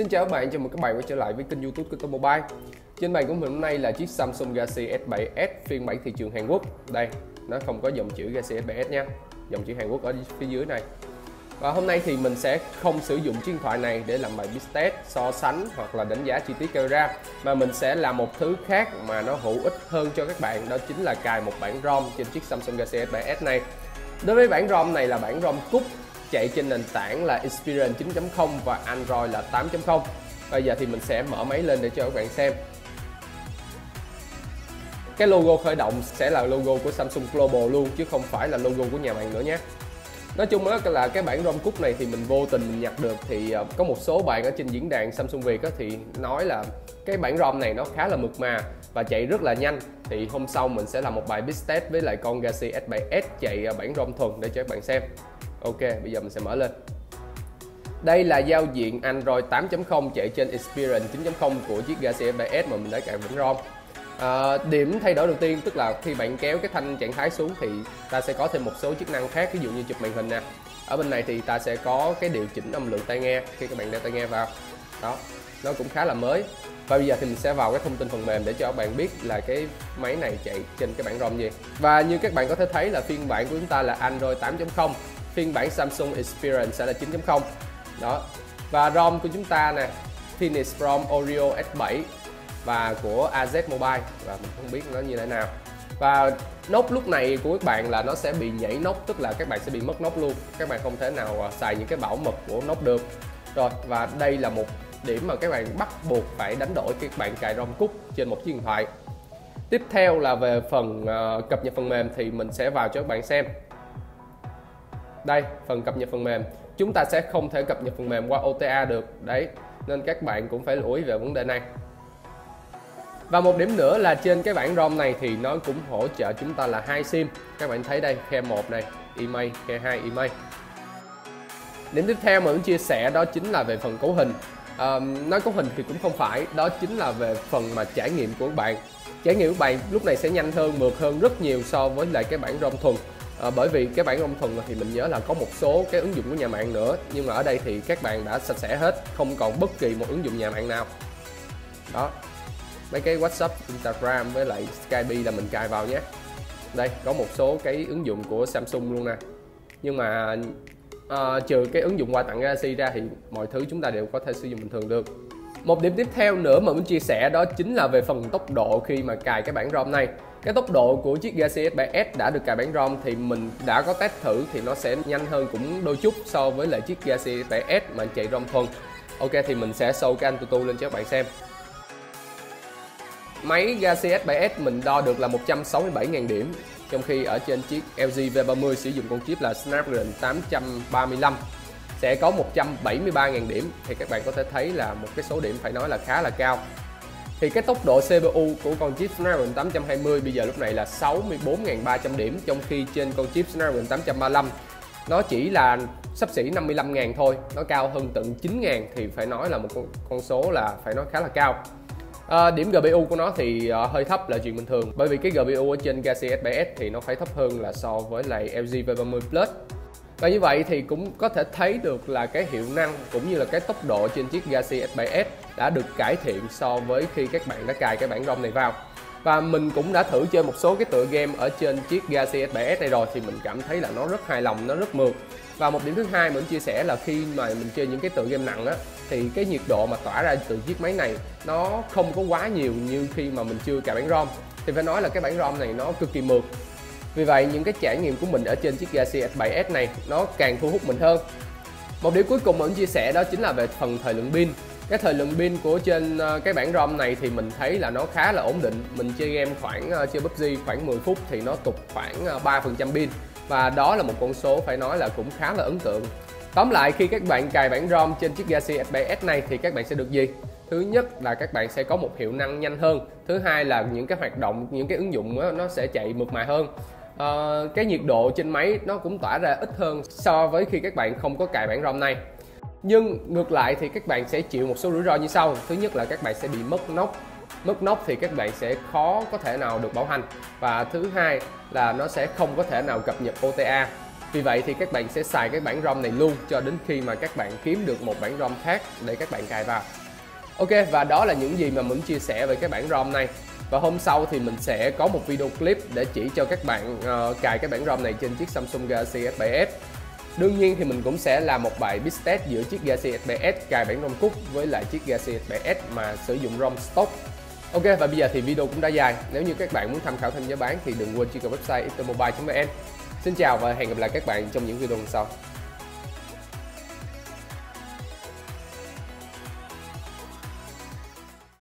Xin chào các bạn, chào mừng các bạn quay trở lại với kênh youtube của Tom Mobile. Trên bàn của mình hôm nay là chiếc Samsung Galaxy S7s phiên bản thị trường Hàn Quốc. Đây, nó không có dòng chữ Galaxy S7s nha. Dòng chữ Hàn Quốc ở phía dưới này. Và hôm nay thì mình sẽ không sử dụng chiếc điện thoại này để làm bài build test, so sánh hoặc là đánh giá chi tiết camera Mà mình sẽ làm một thứ khác mà nó hữu ích hơn cho các bạn Đó chính là cài một bản ROM trên chiếc Samsung Galaxy S7s này. Đối với bản ROM này là bản ROM cúc chạy trên nền tảng là experience 9.0 và Android là 8.0 Bây giờ thì mình sẽ mở máy lên để cho các bạn xem. Cái logo khởi động sẽ là logo của Samsung Global luôn, chứ không phải là logo của nhà mạng nữa nhé. Nói chung đó là cái bản ROM cúc này thì mình vô tình mình nhặt được, thì ờ, có một số bạn ở trên diễn đàn Samsung Việt thì nói là cái bản ROM này nó khá là mượt mà và chạy rất là nhanh. Thì hôm sau mình sẽ làm một bài bit test với lại con Galaxy S7s chạy ờ, bản ROM thuần để cho các bạn xem. Ok, bây giờ mình sẽ mở lên. Đây là giao diện Android 8.0 chạy trên Experience 9.0 của chiếc Galaxy S7s mà mình đã cài vĩnh ROM. À, Điểm thay đổi đầu tiên tức là khi bạn kéo cái thanh trạng thái xuống thì ta sẽ có thêm một số chức năng khác ví dụ như chụp màn hình nè. Ở bên này thì ta sẽ có cái điều chỉnh âm lượng tai nghe khi các bạn đeo tai nghe vào. Đó, nó cũng khá là mới. Và bây giờ thì mình sẽ vào cái thông tin phần mềm để cho các bạn biết là cái máy này chạy trên cái bản ROM gì. Và như các bạn có thể thấy là phiên bản của chúng ta là Android 8.0 phiên bản Samsung Experience sẽ là 9.0 đó. Và ROM của chúng ta nè Phoenix ROM Oreo S7 và của AZ Mobile. Và mình không biết nó như thế nào. Và nốt lúc này của các bạn là nó sẽ bị nhảy nốt tức là các bạn sẽ bị mất nốt luôn. Các bạn không thể nào à, xài những cái bảo mật của nốt được. Rồi và đây là một điểm mà các bạn bắt buộc phải đánh đổi khi các bạn cài ROM cúc trên một chiếc điện thoại. Tiếp theo là về phần uh, cập nhật phần mềm thì mình sẽ vào cho các bạn xem đây phần cập nhật phần mềm. Chúng ta sẽ không thể cập nhật phần mềm qua OTA được. Đấy nên các bạn cũng phải lưu ý về vấn đề này. Và một điểm nữa là trên cái bản ROM này thì nó cũng hỗ trợ chúng ta là hai sim. Các bạn thấy đây khe 1 này email khe 2 email. Điểm tiếp theo mà muốn chia sẻ đó chính là về phần cấu hình. À, nói cấu hình thì cũng không phải đó chính là về phần mà trải nghiệm của bạn. Trải nghiệm của bạn lúc này sẽ nhanh hơn mượt hơn rất nhiều so với lại cái bản ROM thuần à, bởi vì cái bản âm thuần thì mình nhớ là có một số cái ứng dụng của nhà mạng nữa nhưng mà ở đây thì các bạn đã sạch sẽ hết không còn bất kỳ một ứng dụng nhà mạng nào. Đó mấy cái WhatsApp, Instagram với lại Skype là mình cài vào nhé. Đây có một số cái ứng dụng của Samsung luôn nè. Nhưng mà uh, trừ cái ứng dụng quà tặng Galaxy ra thì mọi thứ chúng ta đều có thể sử dụng bình thường được một điểm tiếp theo nữa mà muốn chia sẻ đó chính là về phần tốc độ khi mà cài cái bản ROM này. Cái tốc độ của chiếc Galaxy S7s đã được cài bản ROM thì mình đã có test thử thì nó sẽ nhanh hơn cũng đôi chút so với lại chiếc Galaxy S7s mà chạy ROM thuần. Ok, thì mình sẽ show cái tu lên cho các bạn xem. Máy Galaxy S7s mình đo được là 167.000 điểm, trong khi ở trên chiếc LG V30 sử dụng con chip là Snapdragon 835 sẽ có 173.000 điểm thì các bạn có thể thấy là một cái số điểm phải nói là khá là cao. Thì cái tốc độ CPU của con chip Snapdragon 820 bây giờ lúc này là 64.300 điểm trong khi trên con chip Snapdragon 835 nó chỉ là sắp xỉ 55.000 thôi nó cao hơn tận 9.000 thì phải nói là một con, số là phải nói khá là cao. À, điểm GPU của nó thì uh, hơi thấp là chuyện bình thường bởi vì cái GPU ở trên Galaxy S7s thì nó phải thấp hơn là so với lại LG V30 Plus và như vậy thì cũng có thể thấy được là cái hiệu năng cũng như là cái tốc độ trên chiếc Galaxy S7s đã được cải thiện so với khi các bạn đã cài cái bản ROM này vào. Và mình cũng đã thử chơi một số cái tựa game ở trên chiếc Galaxy S7s này rồi thì mình cảm thấy là nó rất hài lòng, nó rất mượt. Và một điểm thứ hai mình chia sẻ là khi mà mình chơi những cái tựa game nặng á thì cái nhiệt độ mà tỏa ra từ chiếc máy này nó không có quá nhiều như khi mà mình chưa cài bản ROM. Thì phải nói là cái bản ROM này nó cực kỳ mượt vì vậy những cái trải nghiệm của mình ở trên chiếc Galaxy S7s này nó càng thu hút mình hơn. Một điểm cuối cùng mà mình chia sẻ đó chính là về phần thời lượng pin. Cái thời lượng pin của trên ờ, cái bản ROM này thì mình thấy là nó khá là ổn định. Mình chơi game khoảng ờ, chơi PUBG khoảng 10 phút thì nó tụt khoảng ờ, 3% pin. Và đó là một con số phải nói là cũng khá là ấn tượng. Tóm lại khi các bạn cài bản ROM trên chiếc Galaxy S7s này thì các bạn sẽ được gì? Thứ nhất là các bạn sẽ có một hiệu năng nhanh hơn. Thứ hai là những cái hoạt động, những cái ứng dụng đó, nó sẽ chạy mượt mà hơn uh, cái nhiệt độ trên máy nó cũng tỏa ra ít hơn so với khi các bạn không có cài bản ROM này. Nhưng ngược lại thì các bạn sẽ chịu một số rủi ro như sau. Thứ nhất là các bạn sẽ bị mất nóc. Mất nóc thì các bạn sẽ khó có thể nào được bảo hành. Và thứ hai là nó sẽ không có thể nào cập nhật OTA vì vậy thì các bạn sẽ xài cái bản ROM này luôn cho đến khi mà các bạn kiếm được một bản ROM khác để các bạn cài vào. Ok và đó là những gì mà mình chia sẻ về cái bản ROM này và hôm sau thì mình sẽ có một video clip để chỉ cho các bạn uh, cài cái bản ROM này trên chiếc Samsung Galaxy S7s Đương nhiên thì mình cũng sẽ làm một bài bit test giữa chiếc Galaxy S7s cài bản ROM cúc với lại chiếc Galaxy S7s mà sử dụng ROM stock. Ok và bây giờ thì video cũng đã dài. Nếu như các bạn muốn tham khảo thêm giá bán thì đừng quên truy cập website itmobile.vn Xin chào và hẹn gặp lại các bạn trong những video lần sau.